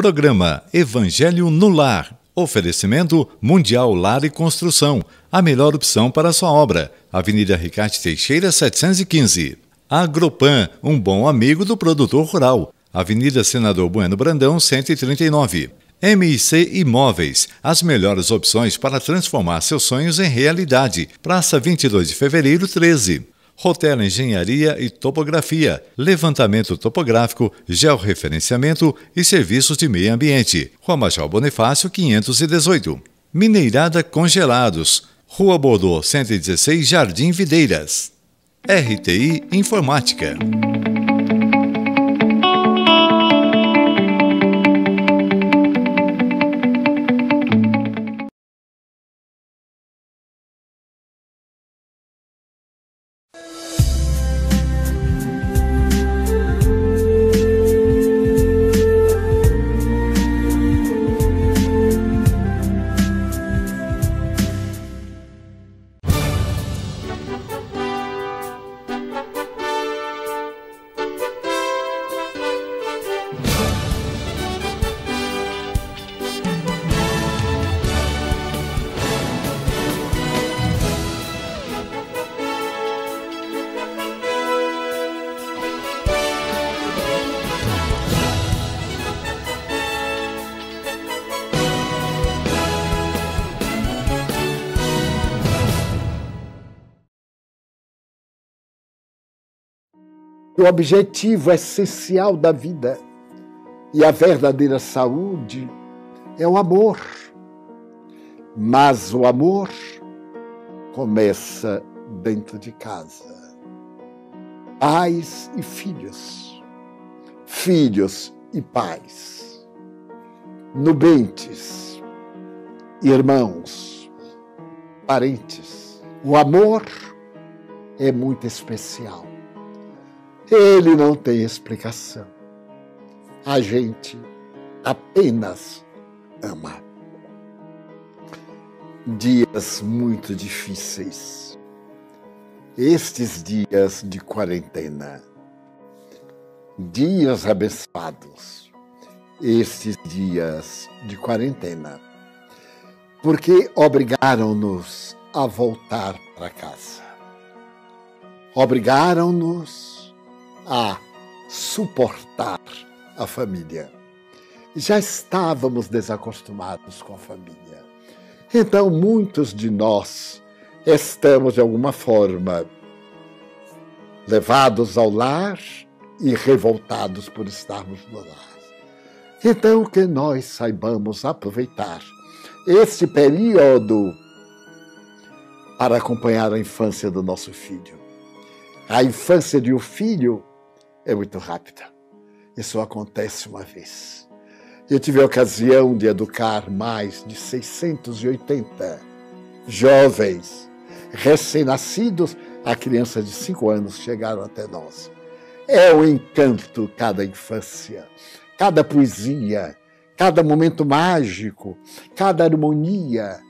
Programa Evangelho no Lar. Oferecimento Mundial Lar e Construção. A melhor opção para a sua obra. Avenida Ricardo Teixeira 715. Agropan, um bom amigo do produtor rural. Avenida Senador Bueno Brandão 139. MIC Imóveis, as melhores opções para transformar seus sonhos em realidade. Praça 22 de Fevereiro 13. Rotel Engenharia e Topografia, levantamento topográfico, georreferenciamento e serviços de meio ambiente. Rua Major Bonifácio 518. Mineirada Congelados, Rua Bordeaux 116, Jardim Videiras. RTI Informática. O objetivo essencial da vida e a verdadeira saúde é o amor. Mas o amor começa dentro de casa. Pais e filhos, filhos e pais, nubentes, irmãos, parentes. O amor é muito especial ele não tem explicação. A gente apenas ama. Dias muito difíceis. Estes dias de quarentena. Dias abençoados. Estes dias de quarentena. Porque obrigaram-nos a voltar para casa. Obrigaram-nos a suportar a família. Já estávamos desacostumados com a família. Então, muitos de nós estamos, de alguma forma, levados ao lar e revoltados por estarmos no lar. Então, que nós saibamos aproveitar este período para acompanhar a infância do nosso filho. A infância de um filho é muito rápida. Isso acontece uma vez. Eu tive a ocasião de educar mais de 680 jovens recém-nascidos, a crianças de 5 anos chegaram até nós. É um encanto cada infância, cada poesia, cada momento mágico, cada harmonia,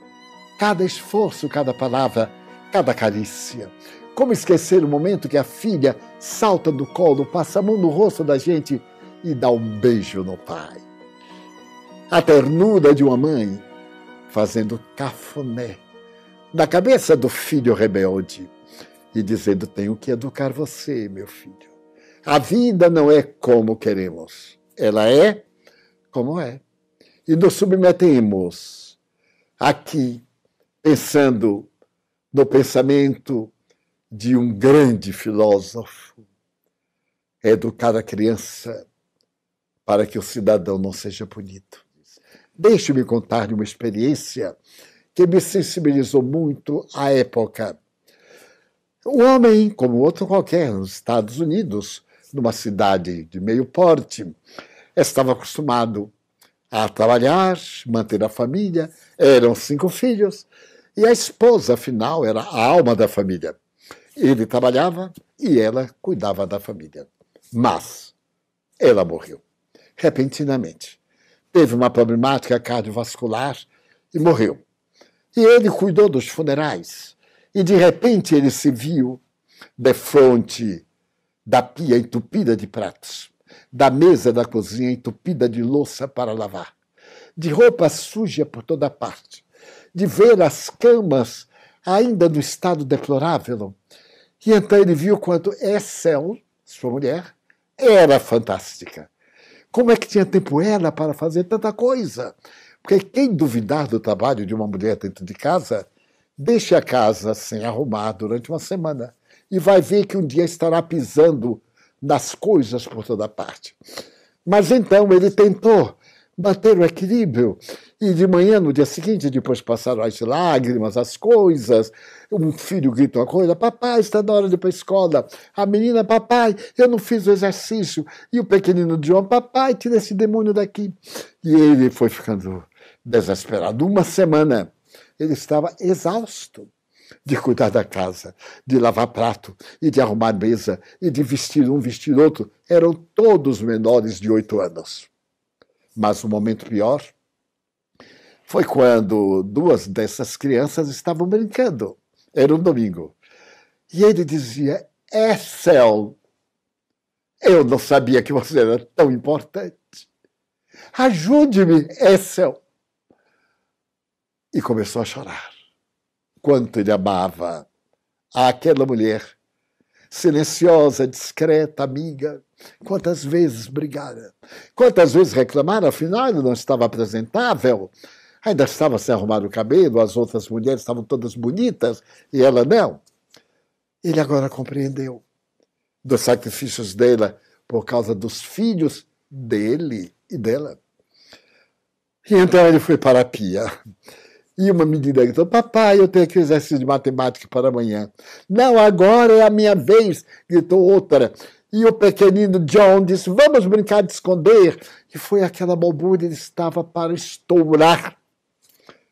cada esforço, cada palavra, cada carícia. Como esquecer o momento que a filha salta do colo, passa a mão no rosto da gente e dá um beijo no pai. A ternura de uma mãe fazendo cafuné na cabeça do filho rebelde e dizendo: Tenho que educar você, meu filho. A vida não é como queremos, ela é como é. E nos submetemos aqui, pensando no pensamento de um grande filósofo, educar a criança para que o cidadão não seja punido. Deixe-me contar uma experiência que me sensibilizou muito à época. Um homem, como outro qualquer, nos Estados Unidos, numa cidade de meio porte, estava acostumado a trabalhar, manter a família, eram cinco filhos, e a esposa, afinal, era a alma da família. Ele trabalhava e ela cuidava da família. Mas ela morreu repentinamente. Teve uma problemática cardiovascular e morreu. E ele cuidou dos funerais. E de repente ele se viu de frente da pia entupida de pratos. da mesa da cozinha entupida de louça para lavar, de roupa suja por toda parte, de ver as camas ainda no estado deplorável. E então ele viu quanto Essel, sua mulher, era fantástica. Como é que tinha tempo ela para fazer tanta coisa? Porque quem duvidar do trabalho de uma mulher dentro de casa, deixe a casa sem arrumar durante uma semana e vai ver que um dia estará pisando nas coisas por toda parte. Mas então ele tentou manter o equilíbrio. E de manhã, no dia seguinte, depois passaram as lágrimas, as coisas. Um filho grita uma coisa: Papai, está na hora de ir para a escola. A menina: Papai, eu não fiz o exercício. E o pequenino John: Papai, tira esse demônio daqui. E ele foi ficando desesperado. Uma semana ele estava exausto de cuidar da casa, de lavar prato e de arrumar mesa e de vestir um, vestir outro. Eram todos menores de oito anos. Mas o momento pior foi quando duas dessas crianças estavam brincando. Era um domingo. E ele dizia: Ethel, eu não sabia que você era tão importante. Ajude-me, Ethel. E começou a chorar. Quanto ele amava aquela mulher, silenciosa, discreta, amiga, Quantas vezes brigaram? Quantas vezes reclamaram? Afinal, ele não estava apresentável. Ainda estava sem arrumar o cabelo, as outras mulheres estavam todas bonitas e ela não. Ele agora compreendeu dos sacrifícios dela por causa dos filhos dele e dela. E então ele foi para a pia. E uma menina gritou: Papai, eu tenho aqui o exercício de matemática para amanhã. Não, agora é a minha vez, gritou outra. E o pequenino John disse: Vamos brincar de esconder. E foi aquela balbúrdia, ele estava para estourar.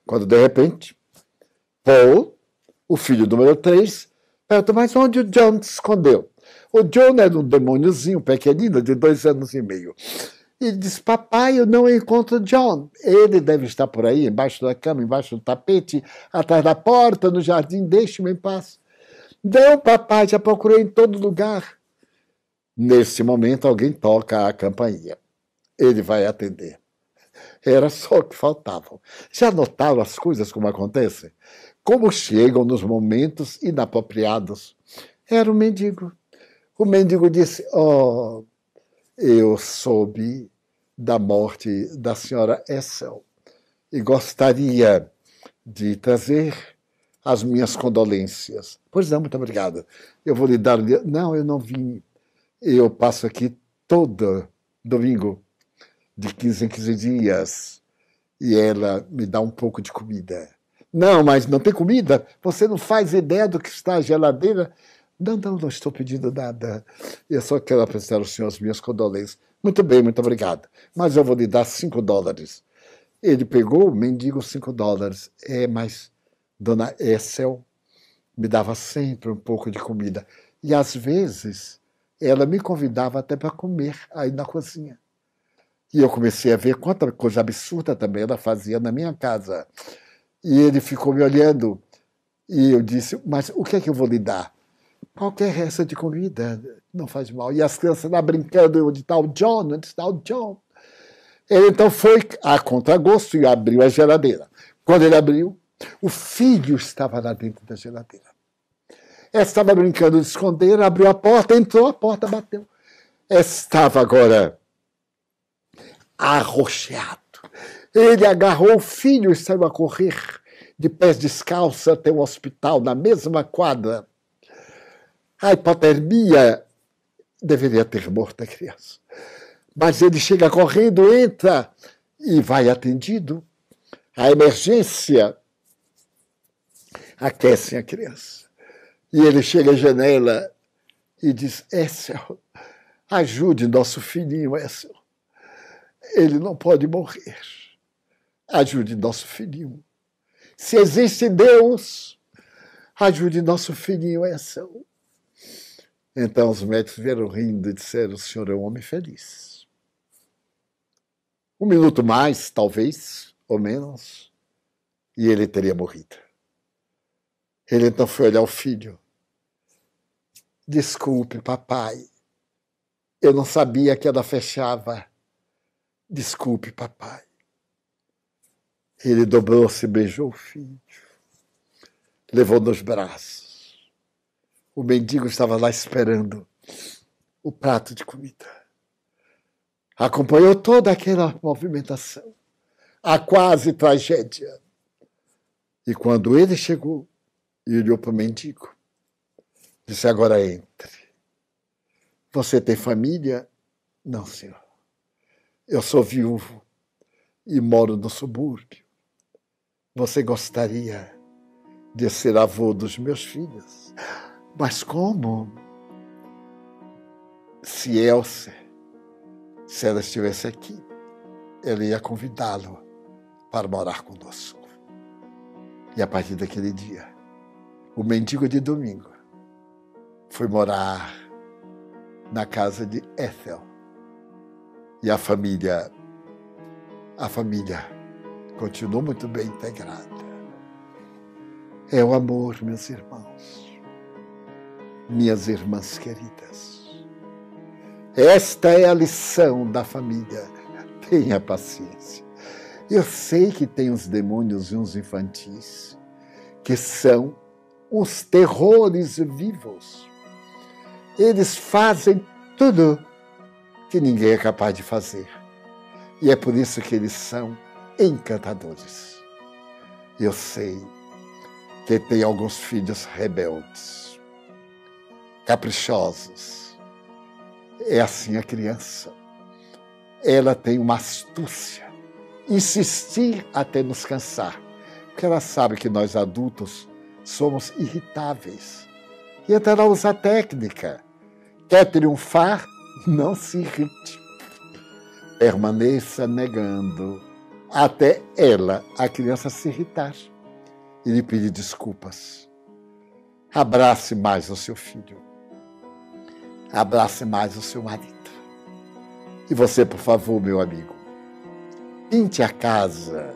Quando, de repente, Paul, o filho número 3, perguntou: Mas onde o John se escondeu? O John era um demôniozinho pequenino, de dois anos e meio. E disse: Papai, eu não encontro John. Ele deve estar por aí, embaixo da cama, embaixo do tapete, atrás da porta, no jardim. Deixe-me em paz. Não, papai, já procurei em todo lugar. Nesse momento, alguém toca a campainha. Ele vai atender. Era só o que faltava. Já notaram as coisas como acontecem? Como chegam nos momentos inapropriados? Era o mendigo. O mendigo disse: Oh, eu soube da morte da senhora Essel e gostaria de trazer as minhas condolências. Pois não, muito obrigado. Eu vou lhe dar. Não, eu não vim eu passo aqui todo domingo, de 15 em 15 dias, e ela me dá um pouco de comida. Não, mas não tem comida? Você não faz ideia do que está na geladeira? Não, não, não estou pedindo nada. Eu só quero apresentar ao senhor as minhas condolências. Muito bem, muito obrigado. Mas eu vou lhe dar cinco dólares. Ele pegou, mendigo, cinco dólares. É, mas dona Essel me dava sempre um pouco de comida. E às vezes ela me convidava até para comer aí na cozinha. E eu comecei a ver quanta coisa absurda também ela fazia na minha casa. E ele ficou me olhando e eu disse: Mas o que é que eu vou lhe dar? Qualquer resto de comida não faz mal. E as crianças lá brincando: onde está o John? Está o John? Ele então foi a contragosto e abriu a geladeira. Quando ele abriu, o filho estava lá dentro da geladeira estava brincando de esconder, abriu a porta, entrou, a porta bateu. Estava agora arroxeado. Ele agarrou o filho e saiu a correr de pés descalços até o hospital, na mesma quadra. A hipotermia deveria ter morto a criança. Mas ele chega correndo, entra e vai atendido. A emergência aquece a criança. E ele chega à janela e diz: Essel, ajude nosso filhinho, Essel. Ele não pode morrer. Ajude nosso filhinho. Se existe Deus, ajude nosso filhinho, Essel. Então os médicos vieram rindo e disseram: O senhor é um homem feliz. Um minuto mais, talvez, ou menos, e ele teria morrido. Ele então foi olhar o filho. Desculpe, papai. Eu não sabia que ela fechava. Desculpe, papai. Ele dobrou-se beijou o filho. Levou nos braços. O mendigo estava lá esperando o prato de comida. Acompanhou toda aquela movimentação, a quase tragédia. E quando ele chegou e olhou para o mendigo, disse: Agora entre. Você tem família? Não, senhor. Eu sou viúvo e moro no subúrbio. Você gostaria de ser avô dos meus filhos? Mas como? Se Elsa, se ela estivesse aqui, ela ia convidá-lo para morar conosco. E a partir daquele dia, o mendigo de domingo foi morar na casa de Ethel. E a família, a família continuou muito bem integrada. É o amor, meus irmãos, minhas irmãs queridas. Esta é a lição da família. Tenha paciência. Eu sei que tem uns demônios e uns infantis que são os terrores vivos. Eles fazem tudo que ninguém é capaz de fazer. E é por isso que eles são encantadores. Eu sei que tem alguns filhos rebeldes, caprichosos. É assim a criança. Ela tem uma astúcia, insistir até nos cansar, porque ela sabe que nós adultos somos irritáveis. E então ela usa a técnica. Quer triunfar? Não se irrite. Permaneça negando até ela, a criança, se irritar e lhe pedir desculpas. Abrace mais o seu filho. Abrace mais o seu marido. E você, por favor, meu amigo, pinte a casa.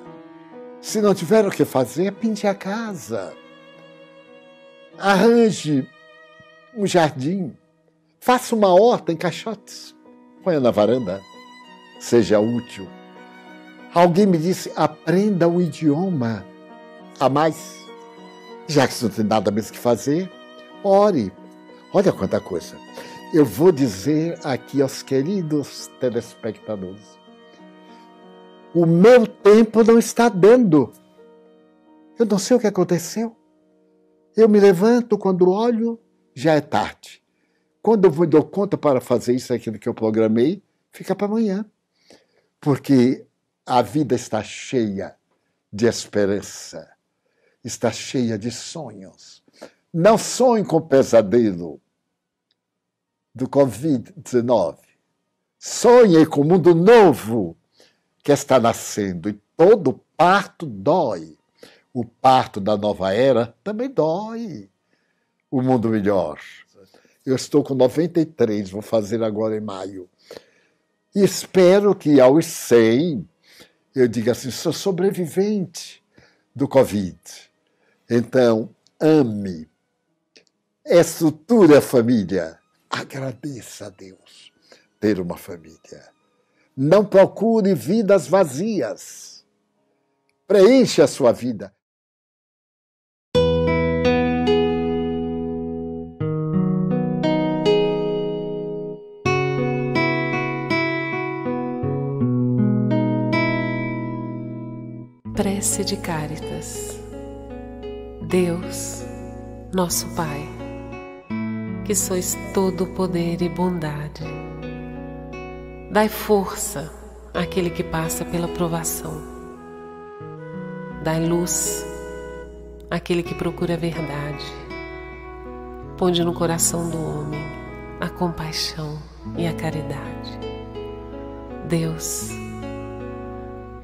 Se não tiver o que fazer, pinte a casa. Arranje um jardim. Faça uma horta em caixotes. Ponha na varanda. Seja útil. Alguém me disse: aprenda um idioma a mais. Já que você não tem nada mesmo que fazer, ore. Olha quanta coisa. Eu vou dizer aqui aos queridos telespectadores: o meu tempo não está dando. Eu não sei o que aconteceu. Eu me levanto, quando olho, já é tarde. Quando eu me dou conta para fazer isso, aquilo que eu programei, fica para amanhã. Porque a vida está cheia de esperança, está cheia de sonhos. Não sonhe com pesadelo do Covid-19. Sonhe com o mundo novo que está nascendo e todo parto dói. O parto da nova era também dói. O mundo melhor. Eu estou com 93, vou fazer agora em maio. E espero que aos 100 eu diga assim: sou sobrevivente do Covid. Então, ame, estruture a família, agradeça a Deus ter uma família. Não procure vidas vazias. Preencha a sua vida. Prece de Cáritas. Deus, nosso Pai, que sois todo poder e bondade, dai força àquele que passa pela provação, dai luz àquele que procura a verdade, ponde no coração do homem a compaixão e a caridade. Deus,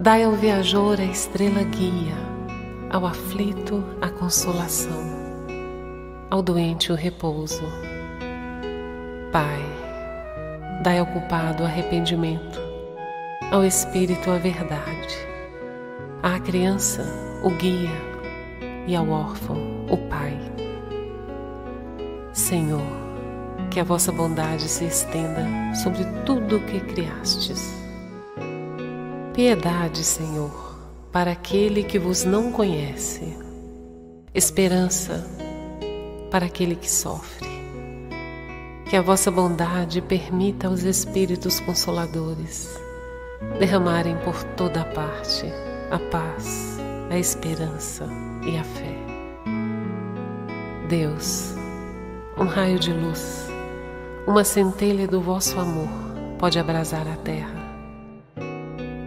Dai ao viajor a estrela guia, ao aflito a consolação, ao doente o repouso. Pai, dai ao culpado arrependimento, ao espírito a verdade, à criança o guia e ao órfão o Pai. Senhor, que a vossa bondade se estenda sobre tudo o que criastes. Piedade, Senhor, para aquele que vos não conhece. Esperança para aquele que sofre. Que a vossa bondade permita aos Espíritos Consoladores derramarem por toda a parte a paz, a esperança e a fé. Deus, um raio de luz, uma centelha do vosso amor pode abrasar a terra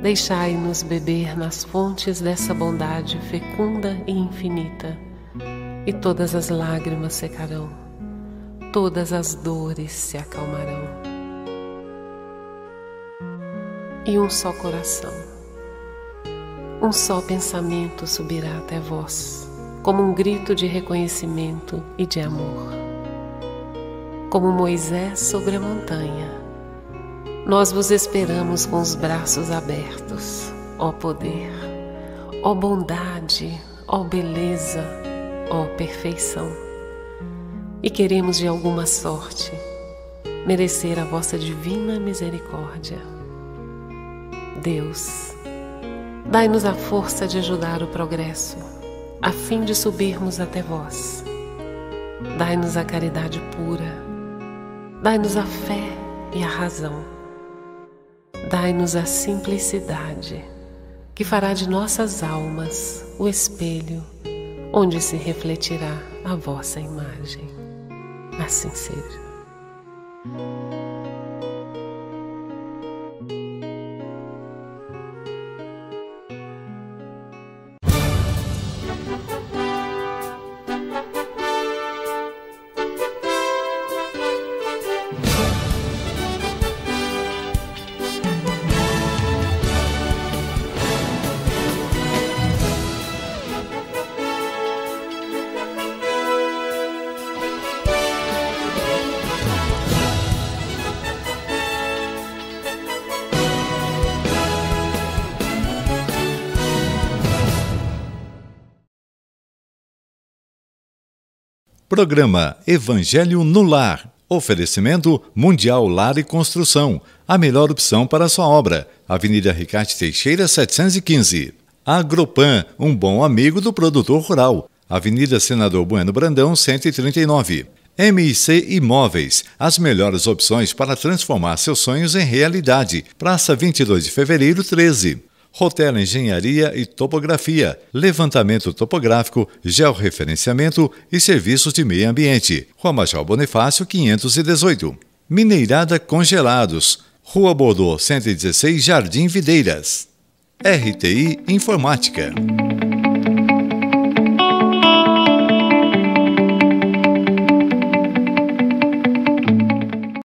Deixai-nos beber nas fontes dessa bondade fecunda e infinita, e todas as lágrimas secarão, todas as dores se acalmarão. E um só coração, um só pensamento subirá até vós, como um grito de reconhecimento e de amor. Como Moisés sobre a montanha, nós vos esperamos com os braços abertos, ó poder, ó bondade, ó beleza, ó perfeição. E queremos de alguma sorte merecer a vossa divina misericórdia. Deus, dai-nos a força de ajudar o progresso, a fim de subirmos até vós. Dai-nos a caridade pura, dai-nos a fé e a razão Dai-nos a simplicidade, que fará de nossas almas o espelho onde se refletirá a vossa imagem. Assim seja. Programa Evangelho no Lar. Oferecimento Mundial Lar e Construção. A melhor opção para sua obra. Avenida Ricarte Teixeira 715. Agropan, um bom amigo do produtor rural. Avenida Senador Bueno Brandão 139. MIC Imóveis, as melhores opções para transformar seus sonhos em realidade. Praça 22 de Fevereiro 13. Rotela Engenharia e Topografia, levantamento topográfico, georreferenciamento e serviços de meio ambiente. Rua Major Bonifácio 518. Mineirada Congelados, Rua Bordeaux 116, Jardim Videiras. RTI Informática.